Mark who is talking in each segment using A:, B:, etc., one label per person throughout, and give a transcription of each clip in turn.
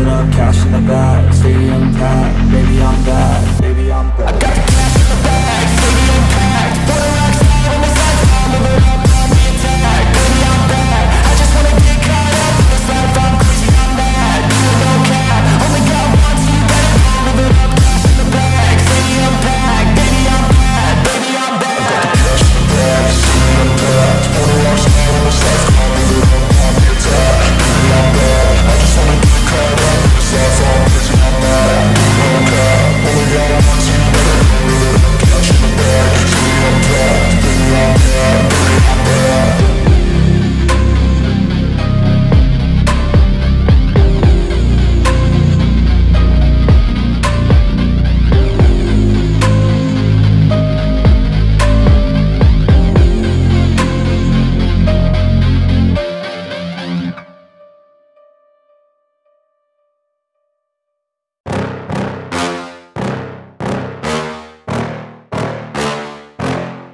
A: it up Cash in the bag, stadium packed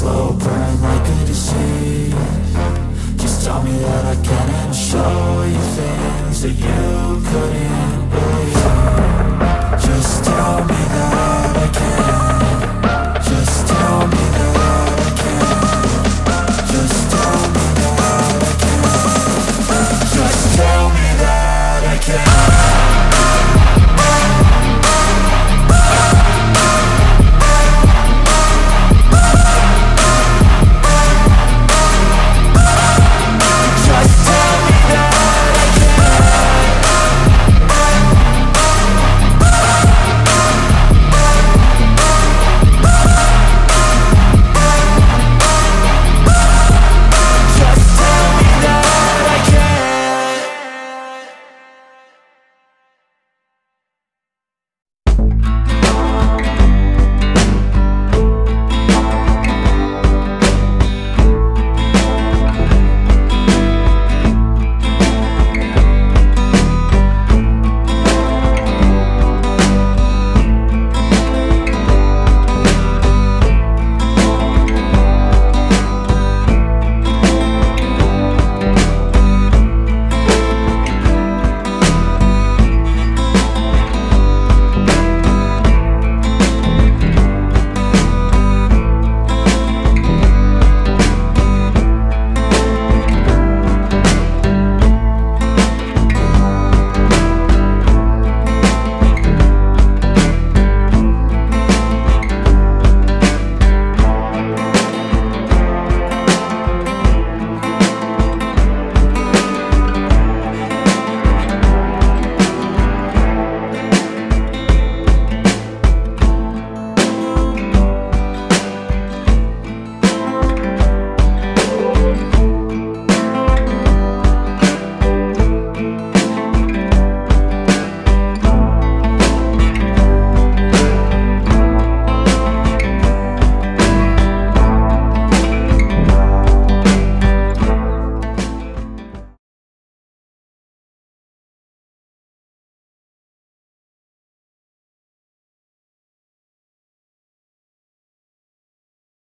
B: slow burn like